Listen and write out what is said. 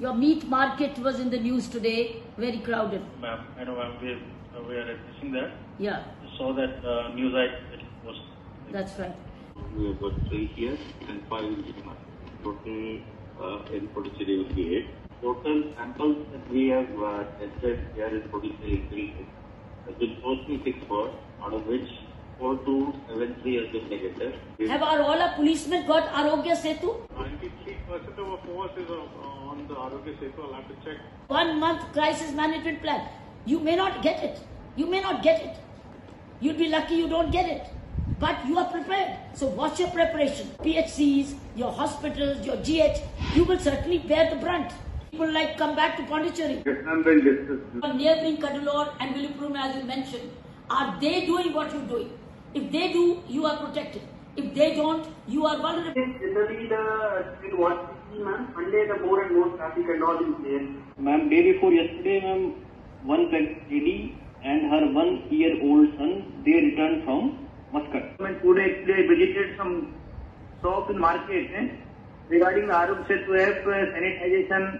Your meat market was in the news today, very crowded. Ma'am, I know ma'am, we, uh, we are addressing that. Yeah, Saw that uh, news I it was. that's right. We have got three here and five in JIPMER. Total uh, in Puducherry will be eight. Total samples that we have uh, tested here in Puducherry three has been mostly six four, out of which four two seven three has been negative. Have our all our policemen got Arogya Setu? 93% of our force is uh, on the Arogya Setu. I'll have to check. One month crisis management plan. You may not get it. You may not get it. You'll be lucky you don't get it. But you are prepared. So what's your preparation? PHCs, your hospitals, your GH, you will certainly bear the brunt. People like come back to Pondicherry. Neighboring Cuddalore and Viluppuram, as you mentioned, are they doing what you're doing? If they do, you are protected. If they don't, you are vulnerable. Generally, the street was busy, ma'am. Sunday, the more and more traffic and all is there. Ma'am, day before yesterday, ma'am, one pregnant lady and her one-year-old son, they returned from Muscat. Government today, today visited some shop in market eh, regarding the Arogya Setu app, uh, sanitization